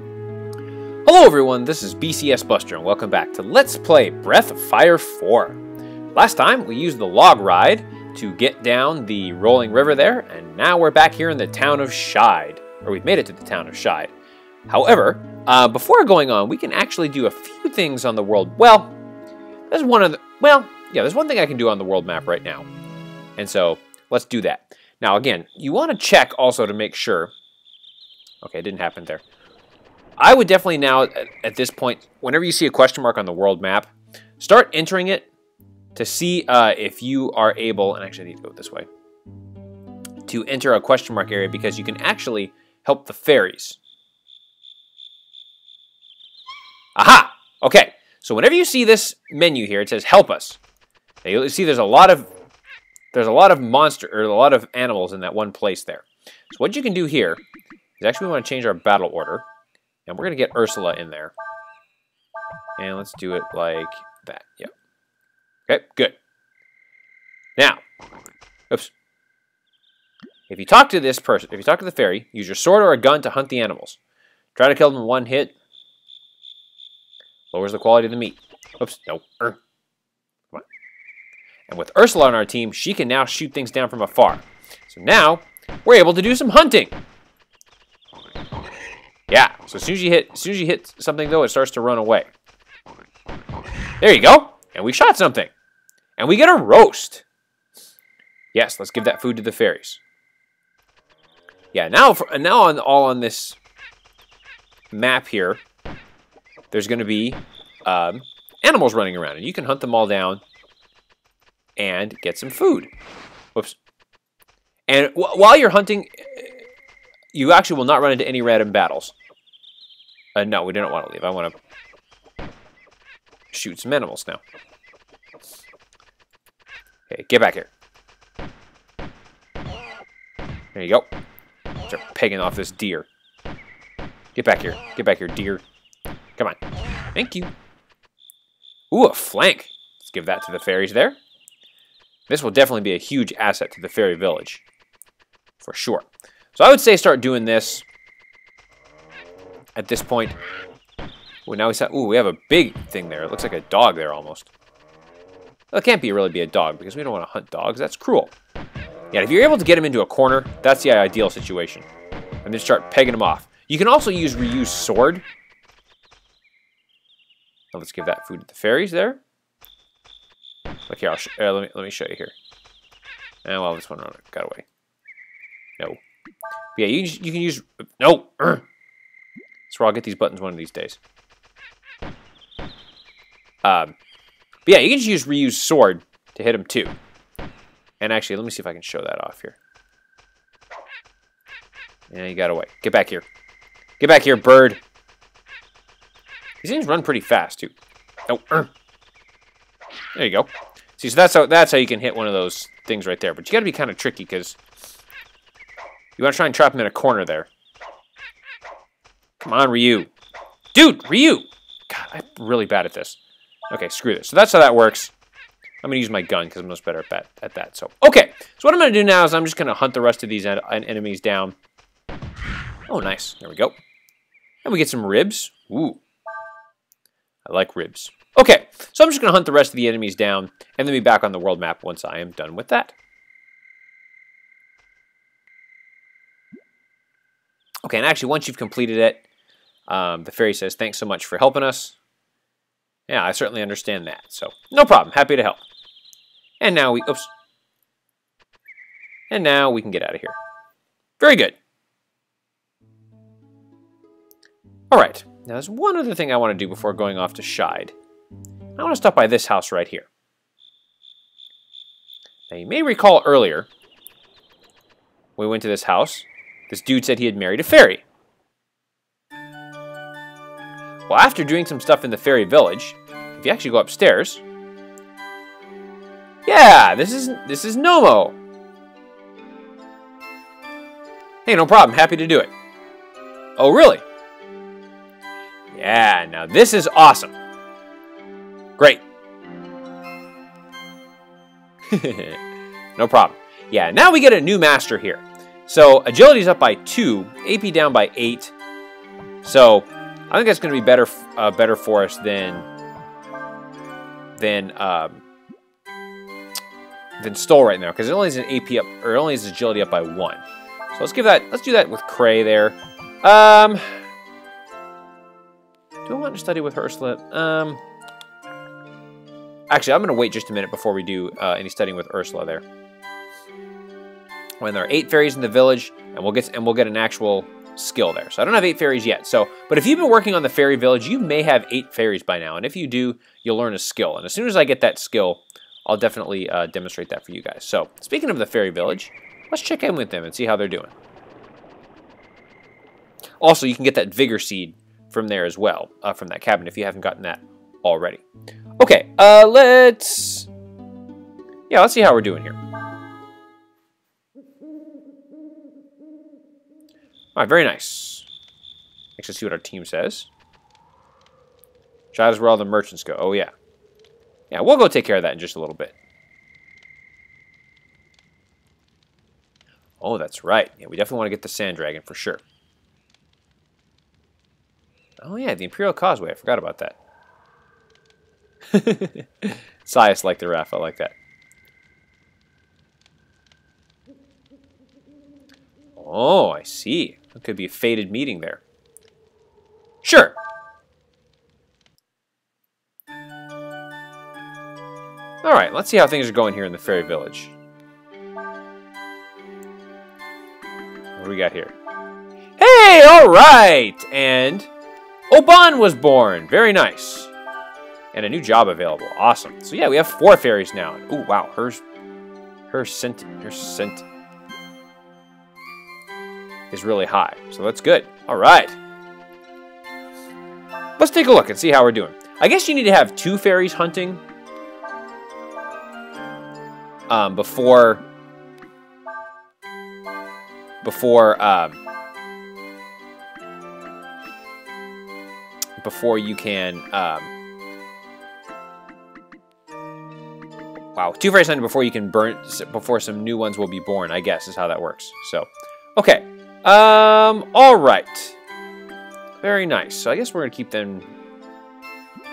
Hello everyone, this is BCS Buster and welcome back to Let's Play Breath of Fire 4. Last time we used the log ride to get down the rolling river there, and now we're back here in the town of Shyde, or we've made it to the town of Shyde. However, uh, before going on, we can actually do a few things on the world. Well, there's one of the, well, yeah, there's one thing I can do on the world map right now. And so, let's do that. Now again, you want to check also to make sure, okay, it didn't happen there. I would definitely now, at this point, whenever you see a question mark on the world map, start entering it to see uh, if you are able, and actually I need to go this way, to enter a question mark area because you can actually help the fairies. Aha! Okay, so whenever you see this menu here, it says help us. Now you'll see there's a lot of there's a lot of monster or a lot of animals in that one place there. So what you can do here is actually we want to change our battle order. And we're going to get Ursula in there. And let's do it like that. Yep. Okay, good. Now, oops. If you talk to this person, if you talk to the fairy, use your sword or a gun to hunt the animals. Try to kill them in one hit. Lowers the quality of the meat. Oops, no. Er. Come on. And with Ursula on our team, she can now shoot things down from afar. So now, we're able to do some hunting. Yeah, so as soon as you hit as soon as you hit something though, it starts to run away. There you go. And we shot something. And we get a roast. Yes, let's give that food to the fairies. Yeah, now for, now on all on this map here, there's going to be um, animals running around, and you can hunt them all down and get some food. Whoops. And while you're hunting, you actually will not run into any random battles. Uh, no, we don't want to leave. I want to shoot some animals now. Okay, get back here. There you go. Start pegging off this deer. Get back here. Get back here, deer. Come on. Thank you. Ooh, a flank. Let's give that to the fairies there. This will definitely be a huge asset to the fairy village. For sure. So I would say start doing this at this point. Ooh, now we saw, ooh, we have a big thing there. It looks like a dog there almost. Well, it can't be really be a dog because we don't want to hunt dogs. That's cruel. Yeah, if you're able to get him into a corner, that's the ideal situation. And then start pegging him off. You can also use reuse sword. Now let's give that food to the fairies there. Look here, uh, let, me, let me show you here. Oh, well, this one got away. No. But yeah, you, you can use... No! where I'll get these buttons one of these days. Um, but yeah, you can just use reuse sword to hit him too. And actually, let me see if I can show that off here. Yeah, you got away. Get back here. Get back here, bird. These things run pretty fast too. Oh, uh. there you go. See, so that's how that's how you can hit one of those things right there. But you got to be kind of tricky because you want to try and trap him in a corner there. Come on, Ryu. Dude, Ryu! God, I'm really bad at this. Okay, screw this. So that's how that works. I'm going to use my gun because I'm much better at that, at that. So, okay. So what I'm going to do now is I'm just going to hunt the rest of these en enemies down. Oh, nice. There we go. And we get some ribs. Ooh. I like ribs. Okay, so I'm just going to hunt the rest of the enemies down and then be back on the world map once I am done with that. Okay, and actually, once you've completed it, um, the fairy says, thanks so much for helping us. Yeah, I certainly understand that. So, no problem. Happy to help. And now we... Oops. And now we can get out of here. Very good. Alright. Now, there's one other thing I want to do before going off to Shyde. I want to stop by this house right here. Now, you may recall earlier, we went to this house. This dude said he had married a fairy. Well, after doing some stuff in the fairy village, if you actually go upstairs, yeah, this is this is Njomo. Hey, no problem. Happy to do it. Oh, really? Yeah, now this is awesome. Great. no problem. Yeah, now we get a new master here. So agility's up by 2, AP down by 8, So I think that's going to be better uh, better for us than than um, than Stoll right now because it only has an AP up or it only has agility up by one. So let's give that. Let's do that with Cray there. Um, do I want to study with Ursula? Um, actually, I'm going to wait just a minute before we do uh, any studying with Ursula there. When there are eight fairies in the village, and we'll get and we'll get an actual skill there. So I don't have eight fairies yet. So, but if you've been working on the fairy village, you may have eight fairies by now. And if you do, you'll learn a skill. And as soon as I get that skill, I'll definitely uh, demonstrate that for you guys. So, speaking of the fairy village, let's check in with them and see how they're doing. Also, you can get that vigor seed from there as well, uh, from that cabin, if you haven't gotten that already. Okay, uh, let's... Yeah, let's see how we're doing here. All right, very nice. Let's see what our team says. Shot is where all the merchants go. Oh, yeah. Yeah, we'll go take care of that in just a little bit. Oh, that's right. Yeah, we definitely want to get the Sand Dragon for sure. Oh, yeah, the Imperial Causeway. I forgot about that. Scias like the raft. I like that. Oh, I see. It could be a fated meeting there. Sure. All right, let's see how things are going here in the fairy village. What do we got here? Hey, all right! And Oban was born. Very nice. And a new job available. Awesome. So yeah, we have four fairies now. Oh wow, hers, her scent, her scent is really high. So that's good. All right. Let's take a look and see how we're doing. I guess you need to have two fairies hunting um, before before um, before you can um, wow two fairies hunting before you can burn before some new ones will be born I guess is how that works so okay um, all right. Very nice. So I guess we're going to keep them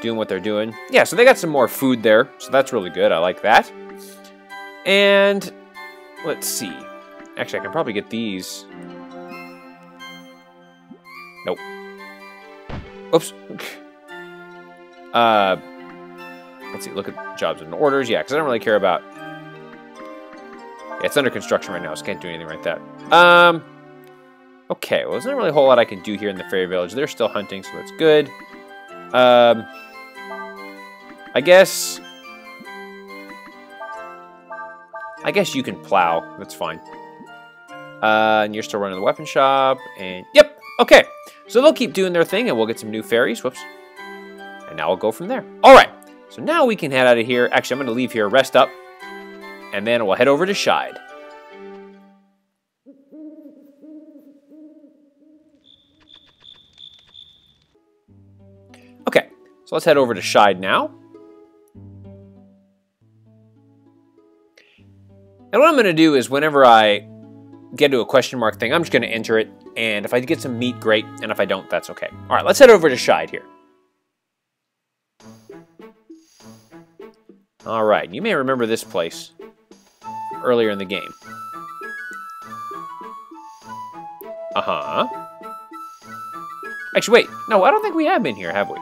doing what they're doing. Yeah, so they got some more food there, so that's really good. I like that. And let's see. Actually, I can probably get these. Nope. Oops. uh, let's see. Look at jobs and orders. Yeah, because I don't really care about... Yeah, it's under construction right now, so can't do anything like that. Um... Okay, well, there's not really a whole lot I can do here in the fairy village. They're still hunting, so that's good. Um, I guess... I guess you can plow. That's fine. Uh, and you're still running the weapon shop. And, yep, okay. So they'll keep doing their thing, and we'll get some new fairies. Whoops. And now we'll go from there. All right. So now we can head out of here. Actually, I'm going to leave here, rest up, and then we'll head over to Shyde. So let's head over to Shyde now. And what I'm going to do is whenever I get to a question mark thing, I'm just going to enter it. And if I get some meat, great. And if I don't, that's okay. All right, let's head over to Shyde here. All right, you may remember this place earlier in the game. Uh-huh. Actually, wait. No, I don't think we have been here, have we?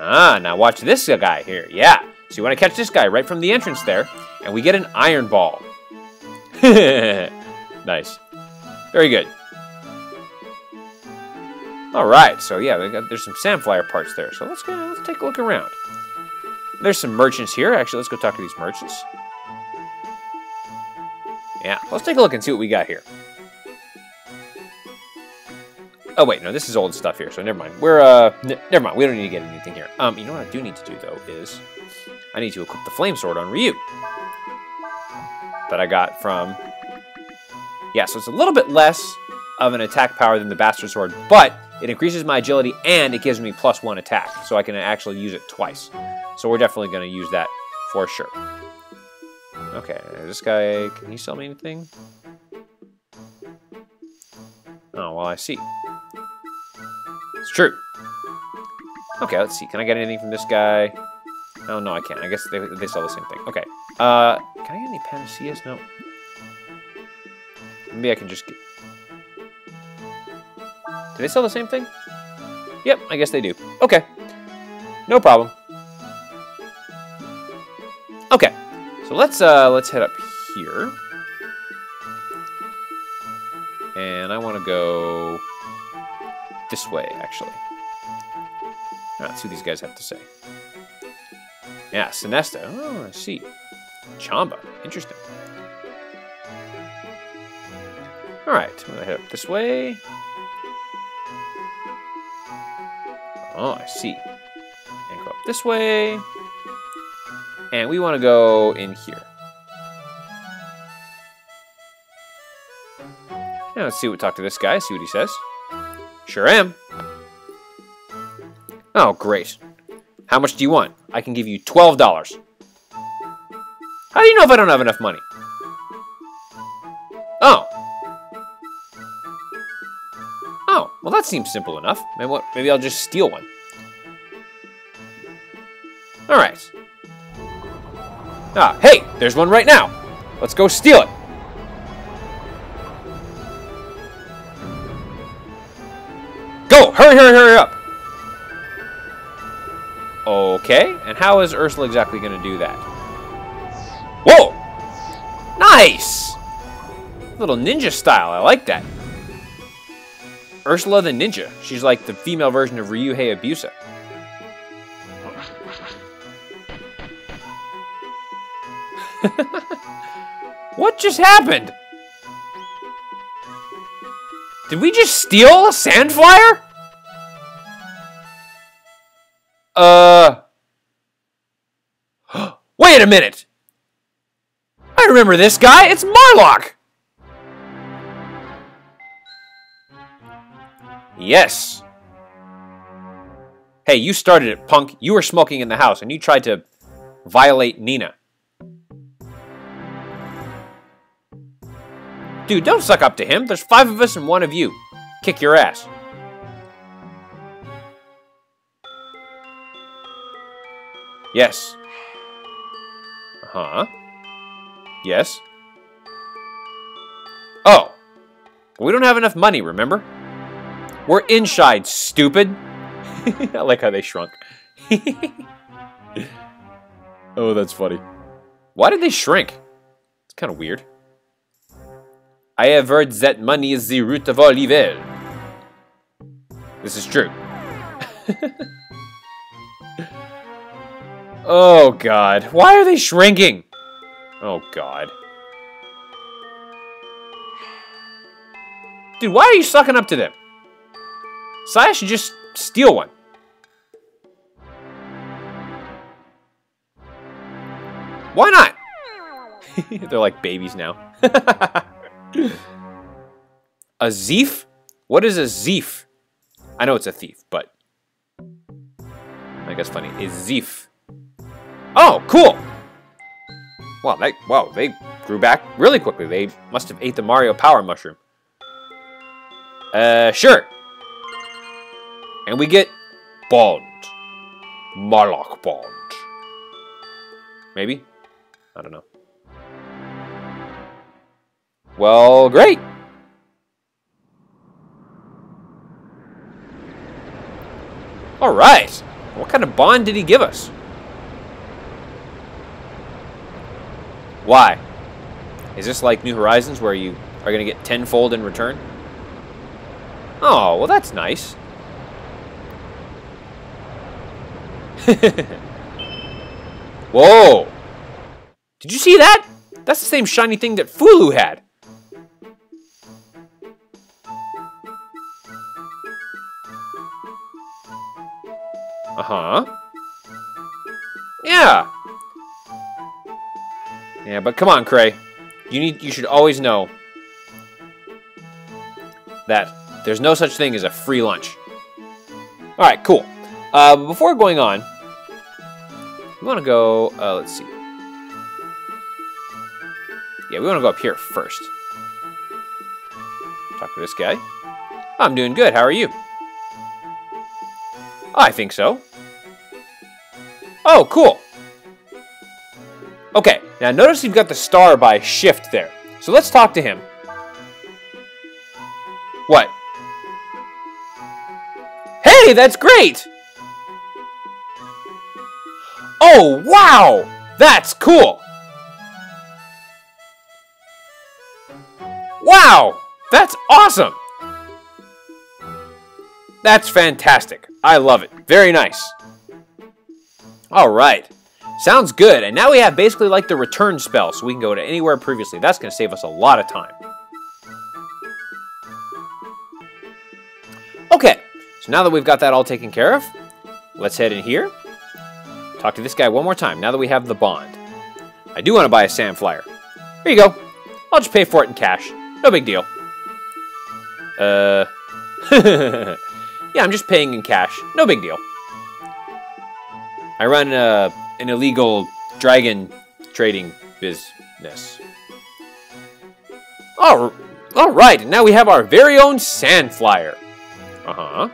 Ah, now watch this guy here. Yeah. So you want to catch this guy right from the entrance there, and we get an iron ball. nice. Very good. All right, so yeah, got, there's some sandflier parts there. So let's go. Let's take a look around. There's some merchants here. Actually, let's go talk to these merchants. Yeah, let's take a look and see what we got here. Oh, wait, no, this is old stuff here, so never mind. We're, uh, never mind. We don't need to get anything here. Um, you know what I do need to do, though, is I need to equip the Flame Sword on Ryu. That I got from... Yeah, so it's a little bit less of an attack power than the Bastard Sword, but it increases my agility and it gives me plus one attack, so I can actually use it twice. So we're definitely going to use that for sure. Okay, this guy, can he sell me anything? Oh, well, I see. It's true. Okay, let's see. Can I get anything from this guy? Oh, no, I can't. I guess they, they sell the same thing. Okay. Uh, can I get any panaceas? No. Maybe I can just get... Do they sell the same thing? Yep, I guess they do. Okay. No problem. Okay. So let's uh let's head up here. And I want to go this way, actually. Let's see what these guys have to say. Yeah, Synesta. Oh, I see. Chamba. Interesting. Alright, I'm gonna head up this way. Oh, I see. And go up this way. And we want to go in here. Now let's see what talk to this guy, see what he says. Sure am. Oh, great. How much do you want? I can give you $12. How do you know if I don't have enough money? Oh. Oh, well that seems simple enough. Maybe, what, maybe I'll just steal one. Alright. Ah, hey, there's one right now. Let's go steal it. Hurry, hurry, hurry up! Okay, and how is Ursula exactly going to do that? Whoa! Nice! Little ninja style, I like that. Ursula the Ninja. She's like the female version of Ryu Hayabusa. what just happened? Did we just steal a sand Uh. Wait a minute! I remember this guy! It's Marlok! Yes. Hey, you started it, punk. You were smoking in the house, and you tried to violate Nina. Dude, don't suck up to him. There's five of us and one of you. Kick your ass. Yes. Uh-huh. Yes. Oh. We don't have enough money, remember? We're inside, stupid. I like how they shrunk. oh, that's funny. Why did they shrink? It's kind of weird. I have heard that money is the root of all evil. This is true. oh, God. Why are they shrinking? Oh, God. Dude, why are you sucking up to them? Saya should just steal one. Why not? They're like babies now. a Zeef? What is a Zeef? I know it's a thief, but I guess funny. A Zeef. Oh, cool! Wow, they, wow, they grew back really quickly. They must have ate the Mario Power Mushroom. Uh, sure. And we get Bond. Marlok Bond. Maybe? I don't know. Well, great. All right. What kind of bond did he give us? Why? Is this like New Horizons where you are going to get tenfold in return? Oh, well that's nice. Whoa! Did you see that? That's the same shiny thing that Fou-Lu had. Uh-huh. Yeah. Yeah, but come on, Cray. You need you should always know that there's no such thing as a free lunch. Alright, cool. Uh, before going on, we want to go, uh, let's see. Yeah, we want to go up here first. Talk to this guy. I'm doing good. How are you? I think so. Oh, cool. Okay, now notice you've got the star by shift there. So let's talk to him. What? Hey, that's great! Oh, wow! That's cool! Wow! That's awesome! That's fantastic. I love it. Very nice. All right. Sounds good. And now we have basically like the return spell, so we can go to anywhere previously. That's going to save us a lot of time. Okay. So now that we've got that all taken care of, let's head in here. Talk to this guy one more time, now that we have the bond. I do want to buy a sand flyer. Here you go. I'll just pay for it in cash. No big deal. Uh... yeah, I'm just paying in cash. No big deal. I run uh, an illegal dragon trading business. Oh, all right, now we have our very own sand flyer. Uh-huh.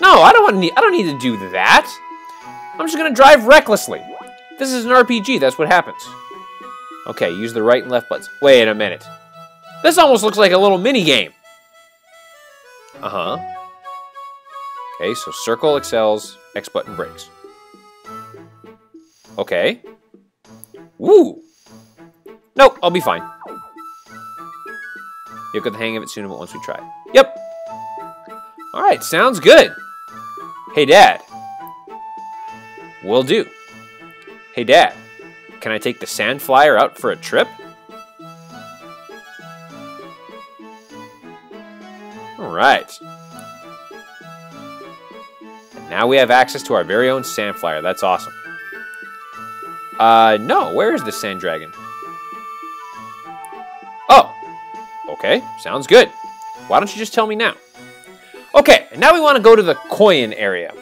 No, I don't want need I don't need to do that. I'm just gonna drive recklessly. This is an RPG, that's what happens. Okay, use the right and left buttons. Wait a minute. This almost looks like a little mini game. Uh-huh. Okay, so circle excels, X button brakes. Okay. Woo! Nope, I'll be fine. You'll get the hang of it soon once we try. Yep. Alright, sounds good. Hey, Dad. Will do. Hey, Dad. Can I take the sand flyer out for a trip? Alright. Now we have access to our very own sand flyer. That's awesome. Uh, no. Where is the sand dragon? Oh. Okay. Sounds good. Why don't you just tell me now? Okay, and now we want to go to the coin area.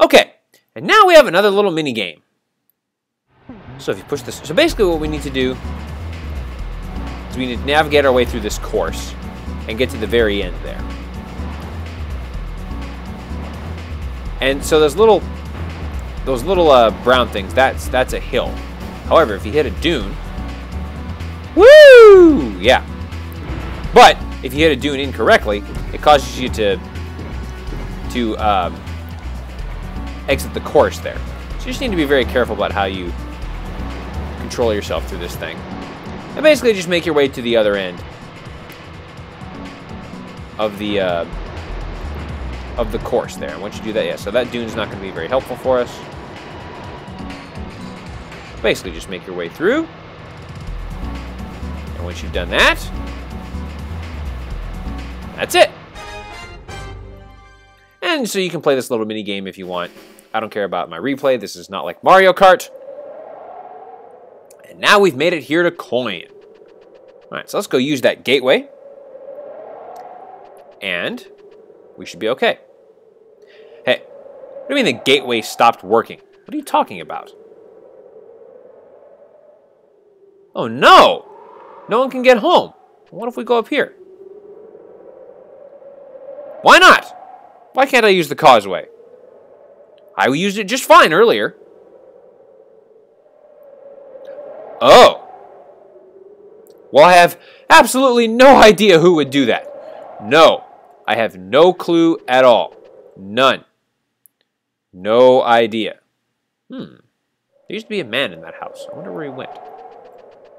Okay, and now we have another little mini game. So if you push this, so basically what we need to do is we need to navigate our way through this course and get to the very end there. And so those little, those little uh, brown things, that's that's a hill. However, if you hit a dune, woo, yeah. But if you hit a dune incorrectly, it causes you to to um, exit the course there. So you just need to be very careful about how you control yourself through this thing. And basically just make your way to the other end of the uh, of the course there. And once you do that, yeah, so that dune's not going to be very helpful for us. Basically just make your way through. And once you've done that, that's it. And so you can play this little mini game if you want. I don't care about my replay. This is not like Mario Kart. And now we've made it here to coin. All right, so let's go use that gateway. And we should be okay. What do you mean the gateway stopped working? What are you talking about? Oh no! No one can get home. What if we go up here? Why not? Why can't I use the causeway? I used it just fine earlier. Oh. Well, I have absolutely no idea who would do that. No. I have no clue at all. None. No idea. Hmm. There used to be a man in that house. I wonder where he went.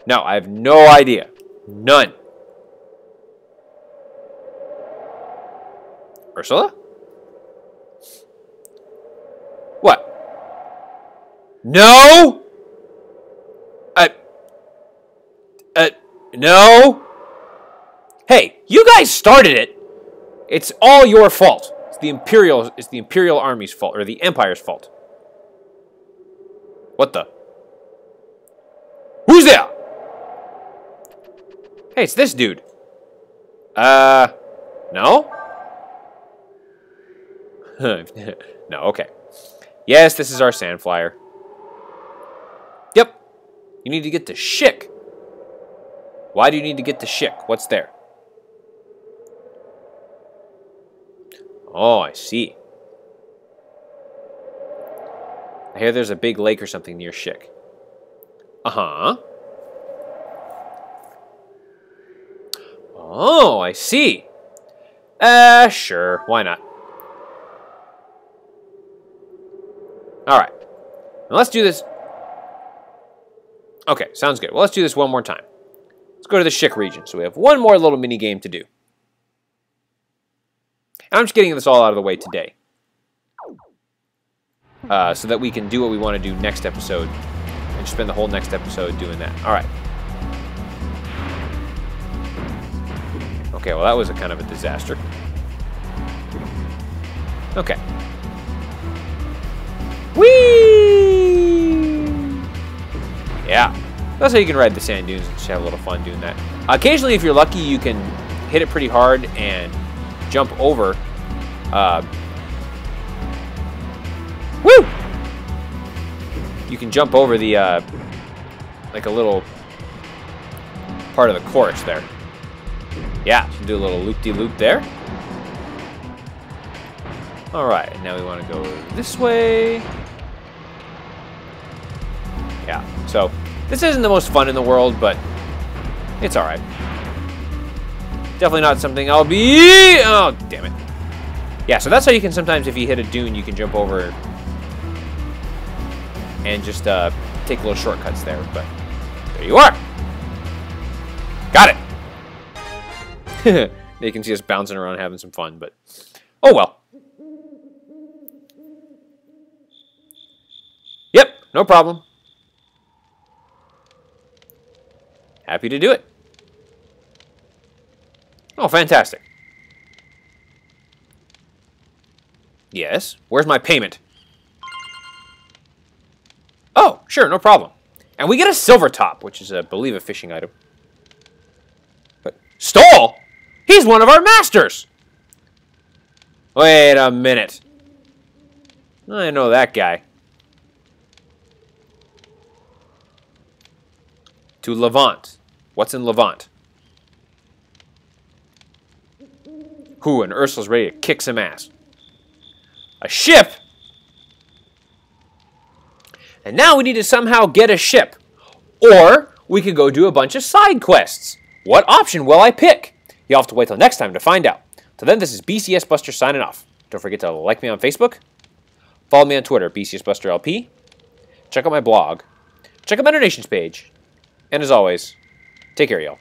No, I have no idea. None. Ursula? What? No! Uh, uh, no! Hey, you guys started it! It's all your fault. It's the Imperial, it's the Imperial Army's fault, or the Empire's fault. What the? Who's there? Hey, it's this dude. Uh, no? no, okay. Yes, this is our sand flyer. Yep. You need to get to Shikk. Why do you need to get to Shikk? What's there? Oh, I see. I hear there's a big lake or something near Shikk. Uh-huh. Oh, I see. Uh, sure. Why not? Alright. Now let's do this. Okay, sounds good. Well, let's do this one more time. Let's go to the Shikk region. So we have one more little mini game to do. I'm just getting this all out of the way today. Uh, so that we can do what we want to do next episode. And spend the whole next episode doing that. Alright. Okay, well that was a kind of a disaster. Okay. Whee! Yeah. That's how you can ride the sand dunes and just have a little fun doing that. Occasionally, if you're lucky, you can hit it pretty hard and jump over. Uh, woo! You can jump over the, uh, like a little part of the course there. Yeah, do a little loop-de-loop -loop there. Alright, now we want to go this way. Yeah, so this isn't the most fun in the world, but it's alright. Definitely not something I'll be... Oh, damn it. Yeah, so that's how you can sometimes, if you hit a dune, you can jump over and just uh, take little shortcuts there. But there you are. Got it. you can see us bouncing around having some fun, but oh well. Yep, no problem. Happy to do it. Oh, fantastic. Yes, where's my payment? Oh, sure, no problem. And we get a silver top, which is, I believe, a fishing item. But Stoll? He's one of our masters! Wait a minute. I know that guy. To Levant. What's in Levant? Who, and Ursula's ready to kick some ass. A ship? And now we need to somehow get a ship. Or we could go do a bunch of side quests. What option will I pick? You'll have to wait till next time to find out. Till then, this is BCS Buster signing off. Don't forget to like me on Facebook. Follow me on Twitter, BCS Buster LP. Check out my blog. Check out my donations page. And as always, Take care, y'all.